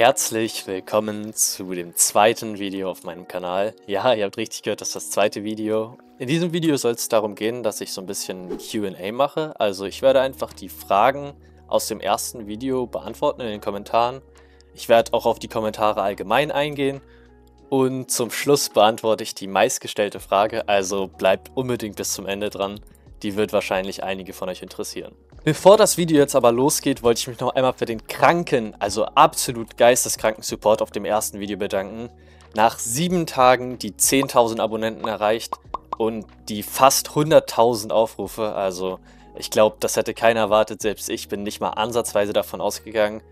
Herzlich willkommen zu dem zweiten Video auf meinem Kanal. Ja, ihr habt richtig gehört, das ist das zweite Video. In diesem Video soll es darum gehen, dass ich so ein bisschen Q&A mache. Also ich werde einfach die Fragen aus dem ersten Video beantworten in den Kommentaren. Ich werde auch auf die Kommentare allgemein eingehen. Und zum Schluss beantworte ich die meistgestellte Frage, also bleibt unbedingt bis zum Ende dran. Die wird wahrscheinlich einige von euch interessieren. Bevor das Video jetzt aber losgeht, wollte ich mich noch einmal für den kranken, also absolut geisteskranken Support auf dem ersten Video bedanken. Nach sieben Tagen die 10.000 Abonnenten erreicht und die fast 100.000 Aufrufe. Also ich glaube, das hätte keiner erwartet, selbst ich bin nicht mal ansatzweise davon ausgegangen.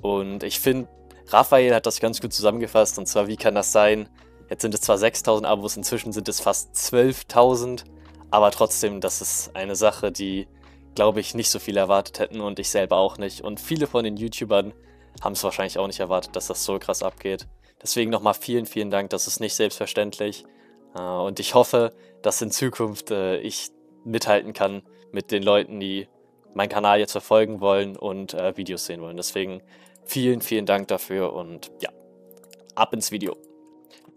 Und ich finde, Raphael hat das ganz gut zusammengefasst und zwar, wie kann das sein? Jetzt sind es zwar 6.000 Abos, inzwischen sind es fast 12.000, aber trotzdem, das ist eine Sache, die glaube ich, nicht so viel erwartet hätten und ich selber auch nicht. Und viele von den YouTubern haben es wahrscheinlich auch nicht erwartet, dass das so krass abgeht. Deswegen nochmal vielen, vielen Dank, das ist nicht selbstverständlich. Äh, und ich hoffe, dass in Zukunft äh, ich mithalten kann mit den Leuten, die meinen Kanal jetzt verfolgen wollen und äh, Videos sehen wollen. Deswegen vielen, vielen Dank dafür und ja, ab ins Video.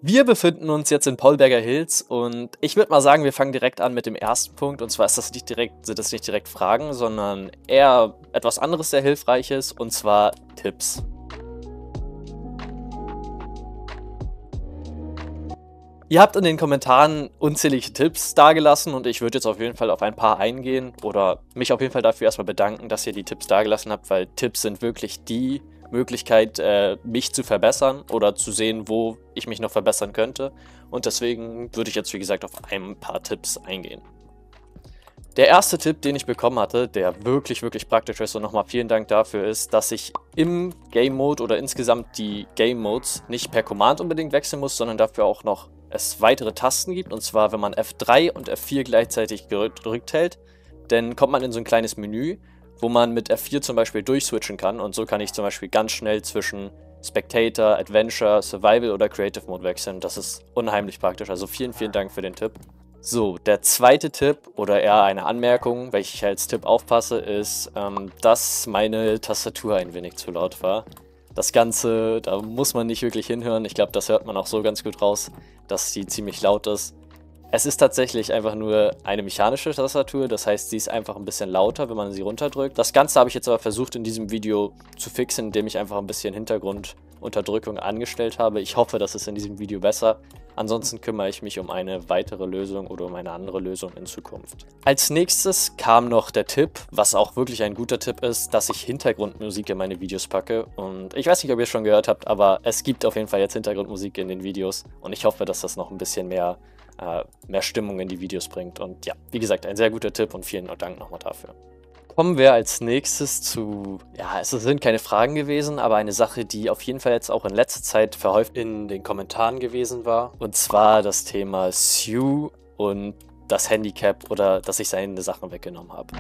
Wir befinden uns jetzt in Polberger Hills und ich würde mal sagen, wir fangen direkt an mit dem ersten Punkt. Und zwar ist das nicht direkt, sind das nicht direkt Fragen, sondern eher etwas anderes sehr Hilfreiches und zwar Tipps. Ihr habt in den Kommentaren unzählige Tipps dargelassen und ich würde jetzt auf jeden Fall auf ein paar eingehen oder mich auf jeden Fall dafür erstmal bedanken, dass ihr die Tipps dargelassen habt, weil Tipps sind wirklich die Möglichkeit, äh, mich zu verbessern oder zu sehen, wo ich mich noch verbessern könnte. Und deswegen würde ich jetzt, wie gesagt, auf ein paar Tipps eingehen. Der erste Tipp, den ich bekommen hatte, der wirklich, wirklich praktisch ist und nochmal vielen Dank dafür ist, dass ich im Game Mode oder insgesamt die Game Modes nicht per Command unbedingt wechseln muss, sondern dafür auch noch es weitere Tasten gibt. Und zwar, wenn man F3 und F4 gleichzeitig gedrückt hält, dann kommt man in so ein kleines Menü wo man mit F4 zum Beispiel durchswitchen kann. Und so kann ich zum Beispiel ganz schnell zwischen Spectator, Adventure, Survival oder Creative Mode wechseln. Das ist unheimlich praktisch. Also vielen, vielen Dank für den Tipp. So, der zweite Tipp oder eher eine Anmerkung, welche ich als Tipp aufpasse, ist, ähm, dass meine Tastatur ein wenig zu laut war. Das Ganze, da muss man nicht wirklich hinhören. Ich glaube, das hört man auch so ganz gut raus, dass die ziemlich laut ist. Es ist tatsächlich einfach nur eine mechanische Tastatur, das heißt, sie ist einfach ein bisschen lauter, wenn man sie runterdrückt. Das Ganze habe ich jetzt aber versucht in diesem Video zu fixen, indem ich einfach ein bisschen Hintergrundunterdrückung angestellt habe. Ich hoffe, das ist in diesem Video besser. Ansonsten kümmere ich mich um eine weitere Lösung oder um eine andere Lösung in Zukunft. Als nächstes kam noch der Tipp, was auch wirklich ein guter Tipp ist, dass ich Hintergrundmusik in meine Videos packe. Und ich weiß nicht, ob ihr es schon gehört habt, aber es gibt auf jeden Fall jetzt Hintergrundmusik in den Videos. Und ich hoffe, dass das noch ein bisschen mehr äh, mehr Stimmung in die Videos bringt. Und ja, wie gesagt, ein sehr guter Tipp und vielen Dank nochmal dafür. Kommen wir als nächstes zu, ja, es sind keine Fragen gewesen, aber eine Sache, die auf jeden Fall jetzt auch in letzter Zeit verhäuft in den Kommentaren gewesen war. Und zwar das Thema Sue und das Handicap oder dass ich seine Sachen weggenommen habe.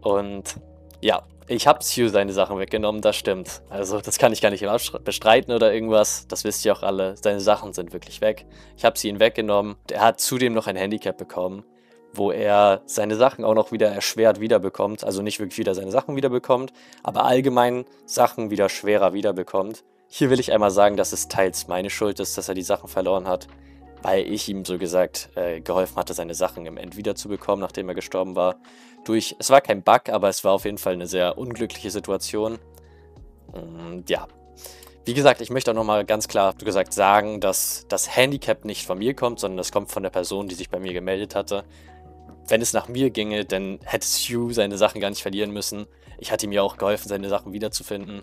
Und ja, ich habe Sue seine Sachen weggenommen, das stimmt. Also das kann ich gar nicht bestreiten oder irgendwas. Das wisst ihr auch alle. Seine Sachen sind wirklich weg. Ich habe sie ihm weggenommen. Er hat zudem noch ein Handicap bekommen, wo er seine Sachen auch noch wieder erschwert wiederbekommt. Also nicht wirklich wieder seine Sachen wiederbekommt, aber allgemein Sachen wieder schwerer wiederbekommt. Hier will ich einmal sagen, dass es teils meine Schuld ist, dass er die Sachen verloren hat, weil ich ihm so gesagt äh, geholfen hatte, seine Sachen im End wiederzubekommen, nachdem er gestorben war durch, es war kein Bug, aber es war auf jeden Fall eine sehr unglückliche Situation. Und ja, wie gesagt, ich möchte auch nochmal ganz klar gesagt sagen, dass das Handicap nicht von mir kommt, sondern das kommt von der Person, die sich bei mir gemeldet hatte. Wenn es nach mir ginge, dann hätte Sue seine Sachen gar nicht verlieren müssen. Ich hatte ihm ja auch geholfen, seine Sachen wiederzufinden.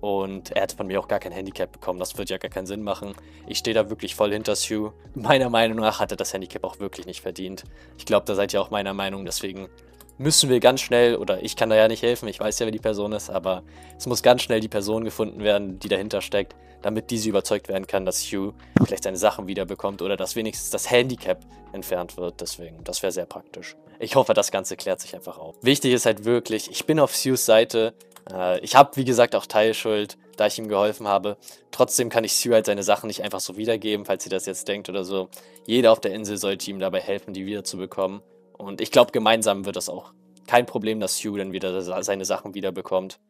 Und er hätte von mir auch gar kein Handicap bekommen. Das wird ja gar keinen Sinn machen. Ich stehe da wirklich voll hinter Sue. Meiner Meinung nach hat er das Handicap auch wirklich nicht verdient. Ich glaube, da seid ihr auch meiner Meinung. Deswegen müssen wir ganz schnell, oder ich kann da ja nicht helfen, ich weiß ja, wer die Person ist, aber es muss ganz schnell die Person gefunden werden, die dahinter steckt, damit diese überzeugt werden kann, dass Hugh vielleicht seine Sachen wiederbekommt oder dass wenigstens das Handicap entfernt wird. Deswegen, das wäre sehr praktisch. Ich hoffe, das Ganze klärt sich einfach auf. Wichtig ist halt wirklich, ich bin auf Hughs Seite. Äh, ich habe, wie gesagt, auch Teilschuld, da ich ihm geholfen habe. Trotzdem kann ich Sue halt seine Sachen nicht einfach so wiedergeben, falls sie das jetzt denkt oder so. Jeder auf der Insel sollte ihm dabei helfen, die wiederzubekommen. Und ich glaube, gemeinsam wird das auch kein Problem, dass Hugh dann wieder seine Sachen wiederbekommt.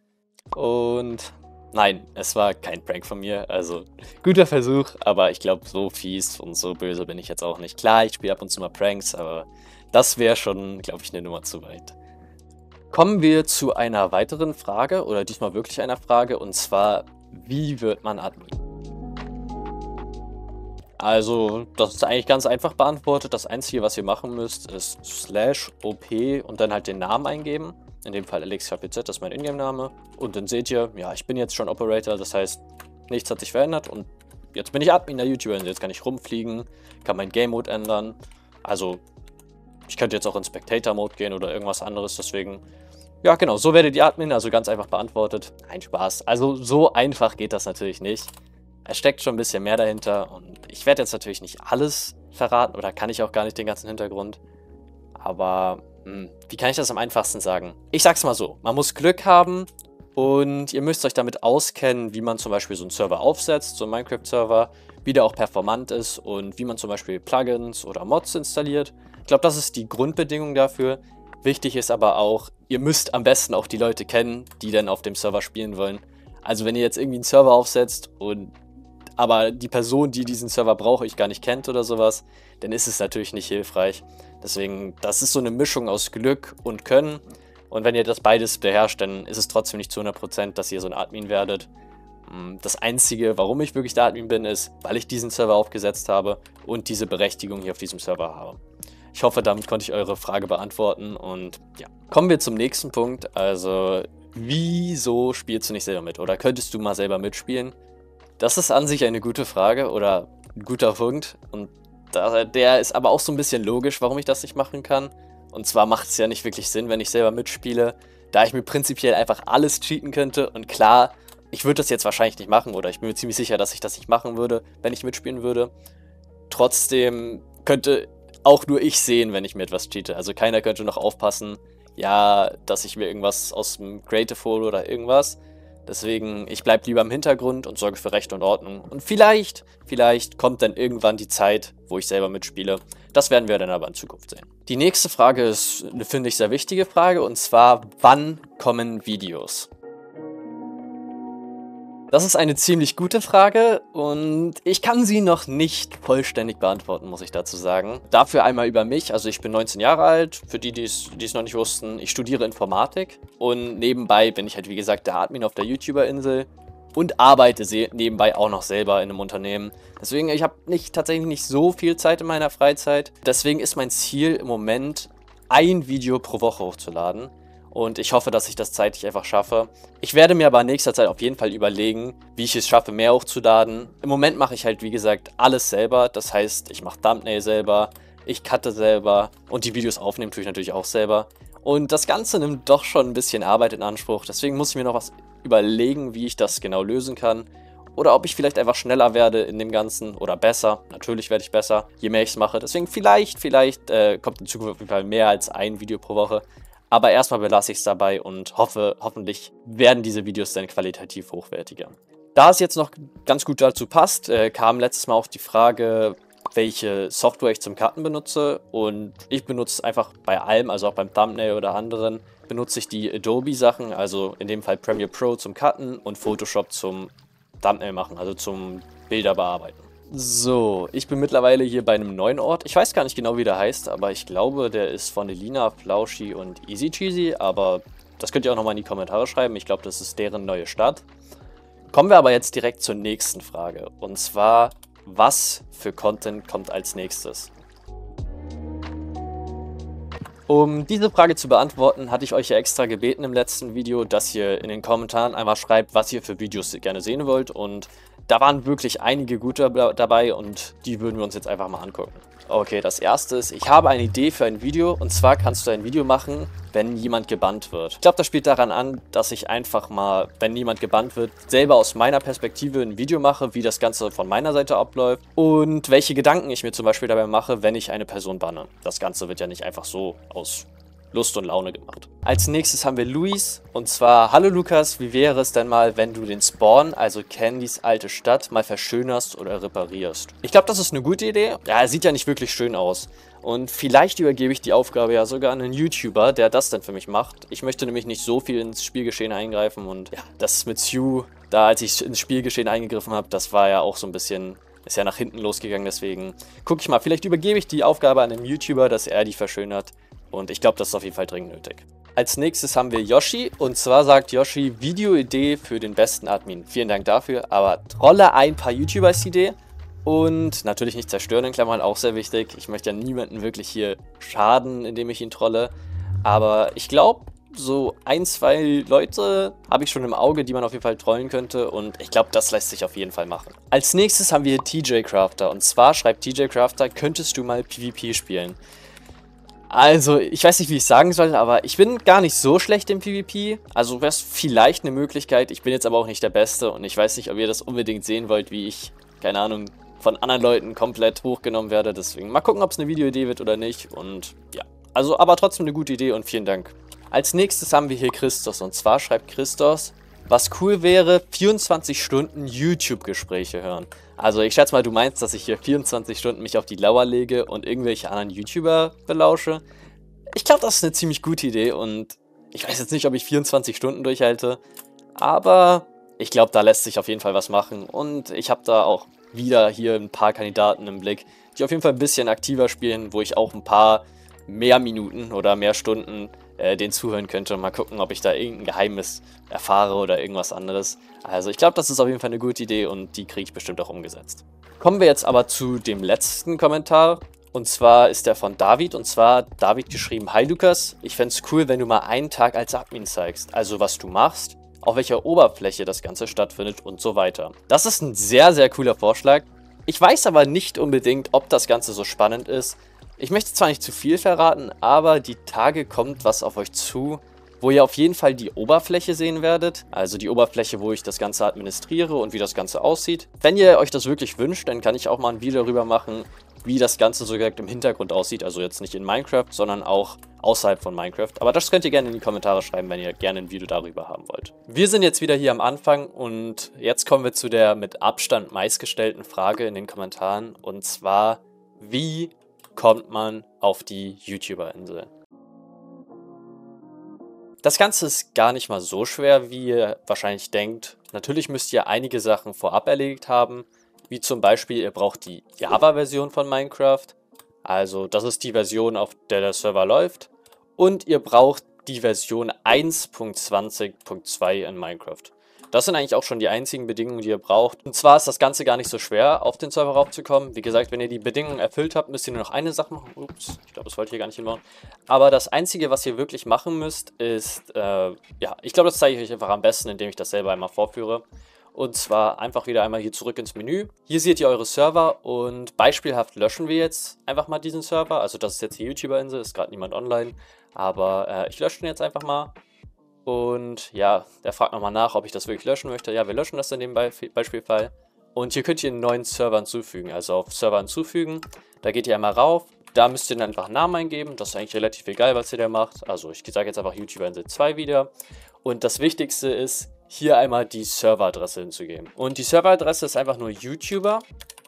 Und Nein, es war kein Prank von mir. Also, guter Versuch, aber ich glaube, so fies und so böse bin ich jetzt auch nicht. Klar, ich spiele ab und zu mal Pranks, aber das wäre schon, glaube ich, eine Nummer zu weit. Kommen wir zu einer weiteren Frage, oder diesmal wirklich einer Frage, und zwar, wie wird man Admin? Also, das ist eigentlich ganz einfach beantwortet. Das Einzige, was ihr machen müsst, ist slash op und dann halt den Namen eingeben. In dem Fall ElixirPZ, das ist mein Ingame-Name. Und dann seht ihr, ja, ich bin jetzt schon Operator, das heißt, nichts hat sich verändert und jetzt bin ich Admin der YouTuber. Und jetzt kann ich rumfliegen, kann mein Game-Mode ändern. Also, ich könnte jetzt auch in Spectator-Mode gehen oder irgendwas anderes, deswegen... Ja, genau, so werdet ihr Admin, also ganz einfach beantwortet. Ein Spaß. Also, so einfach geht das natürlich nicht. Es steckt schon ein bisschen mehr dahinter und ich werde jetzt natürlich nicht alles verraten oder kann ich auch gar nicht den ganzen Hintergrund. Aber hm, wie kann ich das am einfachsten sagen? Ich sag's mal so, man muss Glück haben und ihr müsst euch damit auskennen, wie man zum Beispiel so einen Server aufsetzt, so einen Minecraft-Server, wie der auch performant ist und wie man zum Beispiel Plugins oder Mods installiert. Ich glaube, das ist die Grundbedingung dafür. Wichtig ist aber auch, ihr müsst am besten auch die Leute kennen, die dann auf dem Server spielen wollen. Also wenn ihr jetzt irgendwie einen Server aufsetzt und aber die Person, die diesen Server braucht, euch gar nicht kennt oder sowas, dann ist es natürlich nicht hilfreich. Deswegen, das ist so eine Mischung aus Glück und Können. Und wenn ihr das beides beherrscht, dann ist es trotzdem nicht zu 100%, dass ihr so ein Admin werdet. Mm, das Einzige, warum ich wirklich der Admin bin, ist, weil ich diesen Server aufgesetzt habe und diese Berechtigung hier auf diesem Server habe. Ich hoffe, damit konnte ich eure Frage beantworten und ja. Kommen wir zum nächsten Punkt. Also, wieso spielst du nicht selber mit? Oder könntest du mal selber mitspielen? Das ist an sich eine gute Frage oder ein guter Punkt. Und der ist aber auch so ein bisschen logisch, warum ich das nicht machen kann. Und zwar macht es ja nicht wirklich Sinn, wenn ich selber mitspiele, da ich mir prinzipiell einfach alles cheaten könnte. Und klar, ich würde das jetzt wahrscheinlich nicht machen oder ich bin mir ziemlich sicher, dass ich das nicht machen würde, wenn ich mitspielen würde. Trotzdem könnte auch nur ich sehen, wenn ich mir etwas cheate. Also keiner könnte noch aufpassen, ja, dass ich mir irgendwas aus dem Creative hole oder irgendwas. Deswegen, ich bleibe lieber im Hintergrund und sorge für Recht und Ordnung. Und vielleicht, vielleicht kommt dann irgendwann die Zeit, wo ich selber mitspiele. Das werden wir dann aber in Zukunft sehen. Die nächste Frage ist finde ich, sehr wichtige Frage. Und zwar, wann kommen Videos? Das ist eine ziemlich gute Frage und ich kann sie noch nicht vollständig beantworten, muss ich dazu sagen. Dafür einmal über mich. Also ich bin 19 Jahre alt, für die, die es noch nicht wussten. Ich studiere Informatik und nebenbei bin ich halt wie gesagt der Admin auf der YouTuber-Insel und arbeite nebenbei auch noch selber in einem Unternehmen. Deswegen, ich habe nicht, tatsächlich nicht so viel Zeit in meiner Freizeit. Deswegen ist mein Ziel im Moment, ein Video pro Woche hochzuladen. Und ich hoffe, dass ich das zeitlich einfach schaffe. Ich werde mir aber in nächster Zeit auf jeden Fall überlegen, wie ich es schaffe, mehr hochzuladen. Im Moment mache ich halt, wie gesagt, alles selber. Das heißt, ich mache Thumbnail selber, ich cutte selber und die Videos aufnehmen tue ich natürlich auch selber. Und das Ganze nimmt doch schon ein bisschen Arbeit in Anspruch. Deswegen muss ich mir noch was überlegen, wie ich das genau lösen kann. Oder ob ich vielleicht einfach schneller werde in dem Ganzen oder besser. Natürlich werde ich besser, je mehr ich es mache. Deswegen vielleicht, vielleicht äh, kommt in Zukunft auf jeden Fall mehr als ein Video pro Woche. Aber erstmal belasse ich es dabei und hoffe, hoffentlich werden diese Videos dann qualitativ hochwertiger. Da es jetzt noch ganz gut dazu passt, äh, kam letztes Mal auch die Frage, welche Software ich zum Cutten benutze. Und ich benutze einfach bei allem, also auch beim Thumbnail oder anderen, benutze ich die Adobe-Sachen, also in dem Fall Premiere Pro zum Cutten und Photoshop zum Thumbnail machen, also zum Bilder bearbeiten. So, ich bin mittlerweile hier bei einem neuen Ort. Ich weiß gar nicht genau, wie der heißt, aber ich glaube, der ist von Elina, Flauschi und Easy Cheesy. Aber das könnt ihr auch nochmal in die Kommentare schreiben. Ich glaube, das ist deren neue Stadt. Kommen wir aber jetzt direkt zur nächsten Frage. Und zwar, was für Content kommt als nächstes? Um diese Frage zu beantworten, hatte ich euch ja extra gebeten im letzten Video, dass ihr in den Kommentaren einmal schreibt, was ihr für Videos gerne sehen wollt. Und da waren wirklich einige gute dabei und die würden wir uns jetzt einfach mal angucken. Okay, das erste ist, ich habe eine Idee für ein Video und zwar kannst du ein Video machen, wenn jemand gebannt wird. Ich glaube, das spielt daran an, dass ich einfach mal, wenn jemand gebannt wird, selber aus meiner Perspektive ein Video mache, wie das Ganze von meiner Seite abläuft und welche Gedanken ich mir zum Beispiel dabei mache, wenn ich eine Person banne. Das Ganze wird ja nicht einfach so aus Lust und Laune gemacht. Als nächstes haben wir Luis und zwar, hallo Lukas, wie wäre es denn mal, wenn du den Spawn, also Candys alte Stadt, mal verschönerst oder reparierst? Ich glaube, das ist eine gute Idee. Ja, er sieht ja nicht wirklich schön aus. Und vielleicht übergebe ich die Aufgabe ja sogar an einen YouTuber, der das dann für mich macht. Ich möchte nämlich nicht so viel ins Spielgeschehen eingreifen und ja, das mit Sue da als ich ins Spielgeschehen eingegriffen habe, das war ja auch so ein bisschen, ist ja nach hinten losgegangen, deswegen gucke ich mal, vielleicht übergebe ich die Aufgabe an einem YouTuber, dass er die verschönert und ich glaube, das ist auf jeden Fall dringend nötig. Als nächstes haben wir Yoshi und zwar sagt Yoshi, Videoidee für den besten Admin. Vielen Dank dafür, aber trolle ein paar YouTubers Idee und natürlich nicht zerstören in Klammern, auch sehr wichtig. Ich möchte ja niemanden wirklich hier schaden, indem ich ihn trolle, aber ich glaube, so ein, zwei Leute habe ich schon im Auge, die man auf jeden Fall trollen könnte und ich glaube, das lässt sich auf jeden Fall machen. Als nächstes haben wir TJ Crafter und zwar schreibt TJ Crafter, könntest du mal PvP spielen? Also, ich weiß nicht, wie ich sagen soll, aber ich bin gar nicht so schlecht im PvP. Also wäre es vielleicht eine Möglichkeit. Ich bin jetzt aber auch nicht der Beste und ich weiß nicht, ob ihr das unbedingt sehen wollt, wie ich, keine Ahnung, von anderen Leuten komplett hochgenommen werde. Deswegen mal gucken, ob es eine Videoidee wird oder nicht. Und ja, also aber trotzdem eine gute Idee und vielen Dank. Als nächstes haben wir hier Christos und zwar schreibt Christos, was cool wäre, 24 Stunden YouTube-Gespräche hören. Also ich schätze mal, du meinst, dass ich hier 24 Stunden mich auf die Lauer lege und irgendwelche anderen YouTuber belausche. Ich glaube, das ist eine ziemlich gute Idee und ich weiß jetzt nicht, ob ich 24 Stunden durchhalte, aber ich glaube, da lässt sich auf jeden Fall was machen und ich habe da auch wieder hier ein paar Kandidaten im Blick, die auf jeden Fall ein bisschen aktiver spielen, wo ich auch ein paar mehr Minuten oder mehr Stunden äh, den zuhören könnte und mal gucken, ob ich da irgendein Geheimnis erfahre oder irgendwas anderes. Also ich glaube, das ist auf jeden Fall eine gute Idee und die kriege ich bestimmt auch umgesetzt. Kommen wir jetzt aber zu dem letzten Kommentar. Und zwar ist der von David. Und zwar David geschrieben, Hi Lukas, ich fände es cool, wenn du mal einen Tag als Admin zeigst. Also was du machst, auf welcher Oberfläche das Ganze stattfindet und so weiter. Das ist ein sehr, sehr cooler Vorschlag. Ich weiß aber nicht unbedingt, ob das Ganze so spannend ist. Ich möchte zwar nicht zu viel verraten, aber die Tage kommt was auf euch zu, wo ihr auf jeden Fall die Oberfläche sehen werdet, also die Oberfläche, wo ich das Ganze administriere und wie das Ganze aussieht. Wenn ihr euch das wirklich wünscht, dann kann ich auch mal ein Video darüber machen, wie das Ganze so direkt im Hintergrund aussieht, also jetzt nicht in Minecraft, sondern auch außerhalb von Minecraft. Aber das könnt ihr gerne in die Kommentare schreiben, wenn ihr gerne ein Video darüber haben wollt. Wir sind jetzt wieder hier am Anfang und jetzt kommen wir zu der mit Abstand meistgestellten Frage in den Kommentaren und zwar, wie kommt man auf die YouTuber-Insel. Das Ganze ist gar nicht mal so schwer, wie ihr wahrscheinlich denkt. Natürlich müsst ihr einige Sachen vorab erledigt haben, wie zum Beispiel ihr braucht die Java-Version von Minecraft, also das ist die Version, auf der der Server läuft, und ihr braucht die Version 1.20.2 in Minecraft. Das sind eigentlich auch schon die einzigen Bedingungen, die ihr braucht. Und zwar ist das Ganze gar nicht so schwer, auf den Server raufzukommen. Wie gesagt, wenn ihr die Bedingungen erfüllt habt, müsst ihr nur noch eine Sache machen. Ups, ich glaube, das wollte ich hier gar nicht hinbauen. Aber das Einzige, was ihr wirklich machen müsst, ist, äh, ja, ich glaube, das zeige ich euch einfach am besten, indem ich das selber einmal vorführe. Und zwar einfach wieder einmal hier zurück ins Menü. Hier seht ihr eure Server und beispielhaft löschen wir jetzt einfach mal diesen Server. Also das ist jetzt die YouTuber-Insel, ist gerade niemand online. Aber äh, ich lösche den jetzt einfach mal. Und ja, der fragt nochmal nach, ob ich das wirklich löschen möchte. Ja, wir löschen das in dem Be Beispielfall. Und hier könnt ihr einen neuen Server hinzufügen. Also auf Server hinzufügen, da geht ihr einmal rauf. Da müsst ihr dann einfach Namen eingeben. Das ist eigentlich relativ egal, was ihr da macht. Also ich sage jetzt einfach YouTuber Insel 2 wieder. Und das Wichtigste ist, hier einmal die Serveradresse hinzugeben. Und die Serveradresse ist einfach nur YouTuber.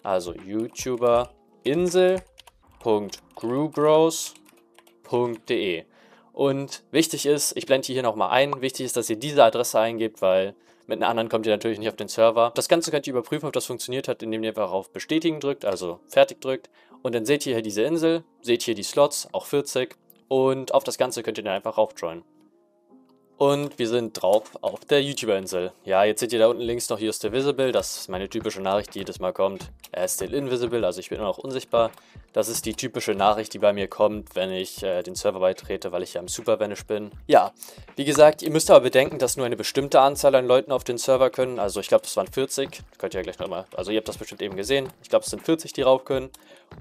Also YouTuber-insel.grewgrows.de. Und wichtig ist, ich blende hier nochmal ein, wichtig ist, dass ihr diese Adresse eingebt, weil mit einer anderen kommt ihr natürlich nicht auf den Server. Das Ganze könnt ihr überprüfen, ob das funktioniert hat, indem ihr einfach auf Bestätigen drückt, also Fertig drückt. Und dann seht ihr hier diese Insel, seht hier die Slots, auch 40. Und auf das Ganze könnt ihr dann einfach raufjoinen. Und wir sind drauf auf der YouTuber-Insel. Ja, jetzt seht ihr da unten links noch You're still visible. Das ist meine typische Nachricht, die jedes Mal kommt. Er ist still invisible, also ich bin immer noch unsichtbar. Das ist die typische Nachricht, die bei mir kommt, wenn ich äh, den Server beitrete, weil ich ja im Super Vanish bin. Ja, wie gesagt, ihr müsst aber bedenken, dass nur eine bestimmte Anzahl an Leuten auf den Server können. Also ich glaube, das waren 40. Könnt ihr ja gleich nochmal, also ihr habt das bestimmt eben gesehen. Ich glaube, es sind 40, die rauf können.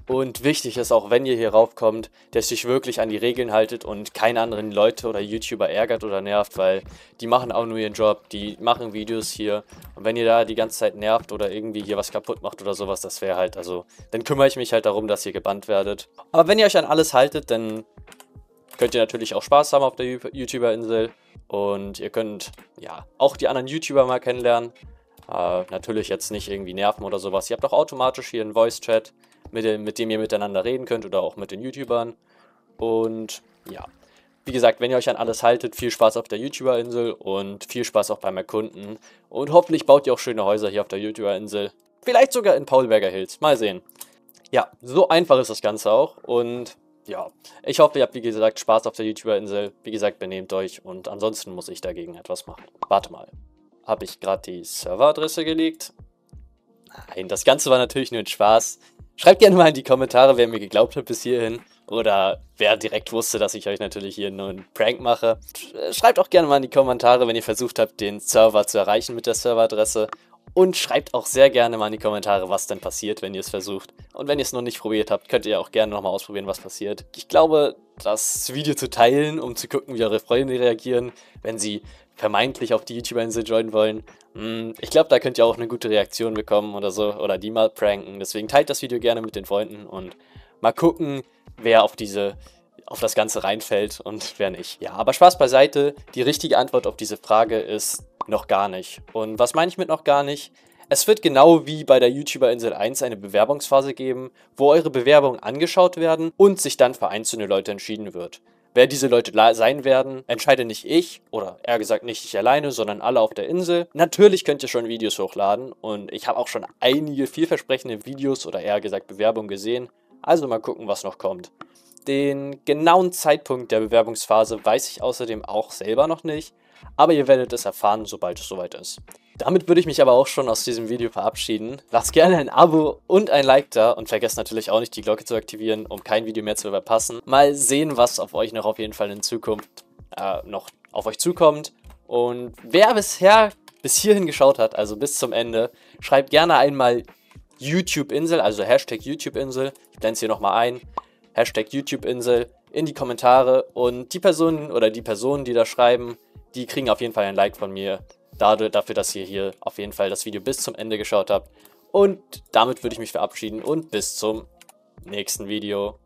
Und wichtig ist auch, wenn ihr hier raufkommt, dass ihr euch wirklich an die Regeln haltet und keine anderen Leute oder YouTuber ärgert oder nervt, weil die machen auch nur ihren Job, die machen Videos hier. Und wenn ihr da die ganze Zeit nervt oder irgendwie hier was kaputt macht oder sowas, das wäre halt, also, dann kümmere ich mich halt darum, dass ihr gebannt werdet. Aber wenn ihr euch an alles haltet, dann könnt ihr natürlich auch Spaß haben auf der YouTuber-Insel. Und ihr könnt ja auch die anderen YouTuber mal kennenlernen. Äh, natürlich jetzt nicht irgendwie nerven oder sowas. Ihr habt auch automatisch hier einen Voice-Chat, mit dem, mit dem ihr miteinander reden könnt oder auch mit den YouTubern. Und ja, wie gesagt, wenn ihr euch an alles haltet, viel Spaß auf der YouTuber-Insel und viel Spaß auch beim Erkunden. Und hoffentlich baut ihr auch schöne Häuser hier auf der YouTuber-Insel. Vielleicht sogar in Paulberger Hills. Mal sehen. Ja, so einfach ist das Ganze auch. Und ja, ich hoffe, ihr habt wie gesagt Spaß auf der YouTuber-Insel. Wie gesagt, benehmt euch und ansonsten muss ich dagegen etwas machen. Warte mal. Habe ich gerade die Serveradresse gelegt? Nein, das Ganze war natürlich nur ein Spaß. Schreibt gerne mal in die Kommentare, wer mir geglaubt hat bis hierhin. Oder wer direkt wusste, dass ich euch natürlich hier nur einen Prank mache. Schreibt auch gerne mal in die Kommentare, wenn ihr versucht habt, den Server zu erreichen mit der Serveradresse. Und schreibt auch sehr gerne mal in die Kommentare, was denn passiert, wenn ihr es versucht. Und wenn ihr es noch nicht probiert habt, könnt ihr auch gerne nochmal ausprobieren, was passiert. Ich glaube, das Video zu teilen, um zu gucken, wie eure Freunde reagieren, wenn sie vermeintlich auf die YouTuber-Insel joinen wollen. Hm, ich glaube, da könnt ihr auch eine gute Reaktion bekommen oder so. Oder die mal pranken. Deswegen teilt das Video gerne mit den Freunden und mal gucken, wer auf diese auf das Ganze reinfällt und wer nicht. Ja, aber Spaß beiseite. Die richtige Antwort auf diese Frage ist noch gar nicht. Und was meine ich mit noch gar nicht? Es wird genau wie bei der YouTuber Insel 1 eine Bewerbungsphase geben, wo eure Bewerbungen angeschaut werden und sich dann für einzelne Leute entschieden wird. Wer diese Leute sein werden, entscheide nicht ich oder eher gesagt nicht ich alleine, sondern alle auf der Insel. Natürlich könnt ihr schon Videos hochladen und ich habe auch schon einige vielversprechende Videos oder eher gesagt Bewerbungen gesehen. Also mal gucken, was noch kommt. Den genauen Zeitpunkt der Bewerbungsphase weiß ich außerdem auch selber noch nicht, aber ihr werdet es erfahren, sobald es soweit ist. Damit würde ich mich aber auch schon aus diesem Video verabschieden. Lasst gerne ein Abo und ein Like da und vergesst natürlich auch nicht die Glocke zu aktivieren, um kein Video mehr zu verpassen. Mal sehen, was auf euch noch auf jeden Fall in Zukunft äh, noch auf euch zukommt. Und wer bisher bis hierhin geschaut hat, also bis zum Ende, schreibt gerne einmal YouTube-Insel, also Hashtag YouTube-Insel. Ich blende es hier nochmal ein. Hashtag YouTube-Insel in die Kommentare und die Personen oder die Personen, die da schreiben, die kriegen auf jeden Fall ein Like von mir dafür, dass ihr hier auf jeden Fall das Video bis zum Ende geschaut habt. Und damit würde ich mich verabschieden und bis zum nächsten Video.